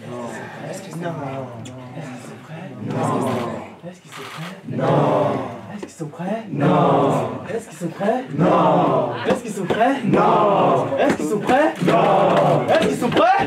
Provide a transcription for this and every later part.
Est-ce qu'ils sont prêts Non. Est-ce qu'ils sont prêts Non. Est-ce qu'ils sont prêts Non. Est-ce qu'ils sont prêts Non. Est-ce qu'ils sont prêts Non. Est-ce qu'ils sont prêts Non. Est-ce qu'ils sont prêts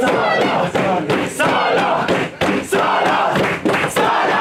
Salah, Salah, Salah, Salah.